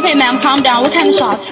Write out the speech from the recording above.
Okay, ma'am, calm down. What kind of shots?